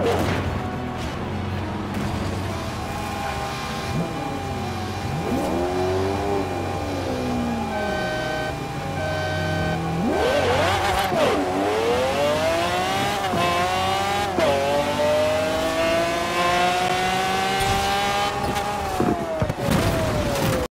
Oh!